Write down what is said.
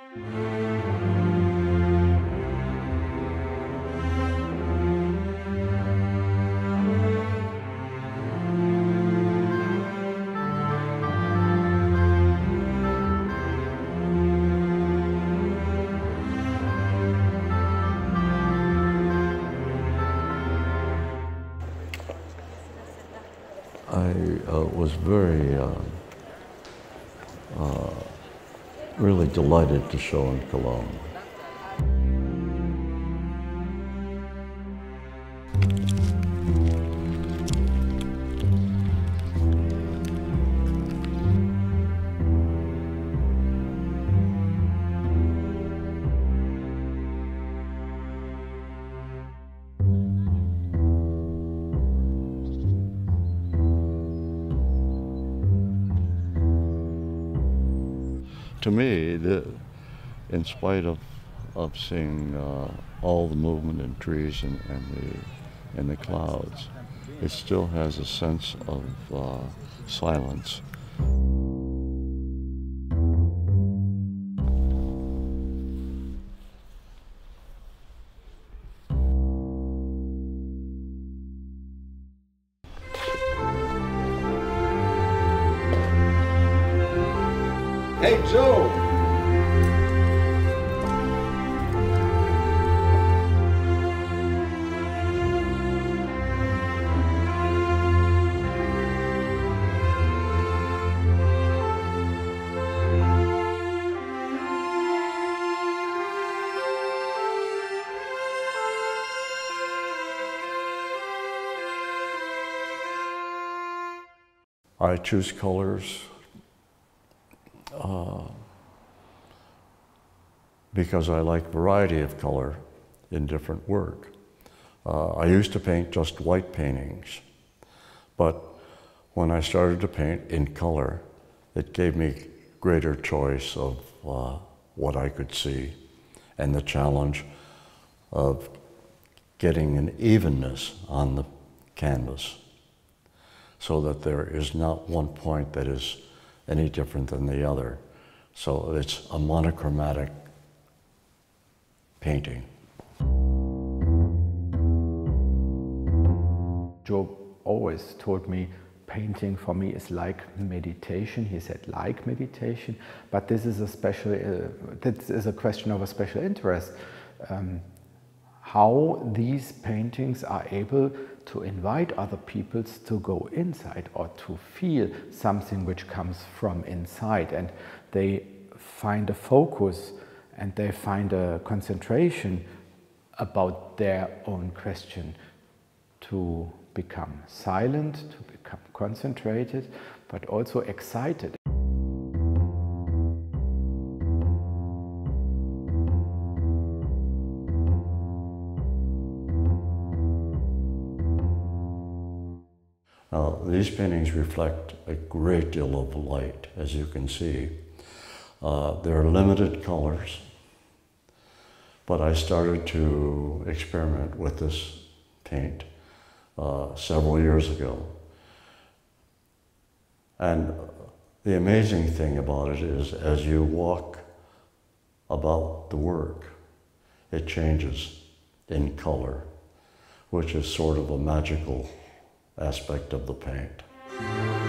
I uh, was very, uh, uh, really delighted to show in Cologne. To me, the, in spite of, of seeing uh, all the movement in trees and, and, the, and the clouds, it still has a sense of uh, silence. Hey, Joe! I choose colors uh, because I like variety of color in different work. Uh, I used to paint just white paintings, but when I started to paint in color, it gave me greater choice of uh, what I could see and the challenge of getting an evenness on the canvas so that there is not one point that is any different than the other. So it's a monochromatic painting. Joe always told me painting for me is like meditation. He said like meditation, but this is a special, uh, this is a question of a special interest. Um, how these paintings are able to invite other peoples to go inside or to feel something which comes from inside and they find a focus and they find a concentration about their own question to become silent, to become concentrated, but also excited. Now, these paintings reflect a great deal of light, as you can see. Uh, there are limited colors, but I started to experiment with this paint uh, several years ago. And the amazing thing about it is as you walk about the work, it changes in color, which is sort of a magical aspect of the paint.